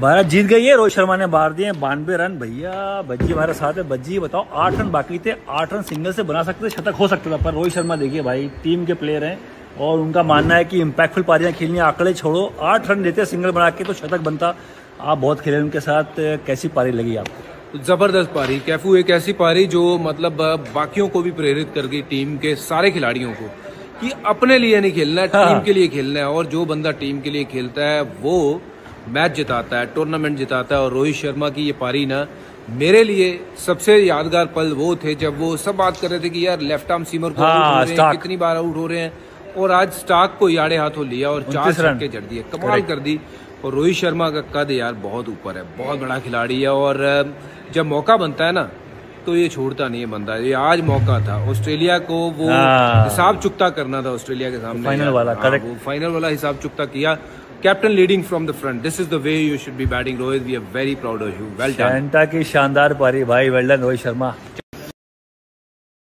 भारत जीत गई है रोहित शर्मा ने मार दिए बानवे रन। भैया भज्जी हमारे साथ है। भज्जी बताओ आठ रन बाकी थे आठ रन सिंगल से बना सकते थे शतक हो सकता था पर रोहित शर्मा देखिए भाई टीम के प्लेयर हैं और उनका मानना है कि इम्पैक्टफुल पारियाँ खेलनी आंकड़े छोड़ो। आठ रन देते सिंगल बना के तो शतक बनता। आप बहुत खेले उनके साथ कैसी पारी लगी आपको? ज़बरदस्त पारी कैफू एक ऐसी पारी जो मतलब बाकियों को भी प्रेरित कर गई टीम के सारे खिलाड़ियों को कि अपने लिए नहीं खेलना है टीम हाँ। के लिए खेलना है और जो बंदा टीम के लिए खेलता है वो मैच जिताता है टूर्नामेंट जिताता है और रोहित शर्मा की ये पारी ना मेरे लिए सबसे यादगार पल वो थे जब वो सब बात कर रहे थे कि यार लेफ़्ट आर्म सीमर को हाँ, हो रहे हैं कितनी बार आउट हो रहे हैं और आज स्टार्क को याड़े हाथों लिया और चार 29 छक्के जड़ दिए कमाल कर दी। और रोहित शर्मा का कद यार बहुत ऊपर है बहुत बड़ा खिलाड़ी है और जब मौका बनता है ना तो ये छोड़ता नहीं है बंदा ये आज मौका था। ऑस्ट्रेलिया को वो हाँ। हिसाब चुकता करना था ऑस्ट्रेलिया के सामने फाइनल वाला, हाँ, correct। वो फाइनल वाला हिसाब चुकता किया captain leading from the front this is the way you should be batting Rohit we are very proud of you well done Santa की शानदार पारी भाई वेल डन रोहित शर्मा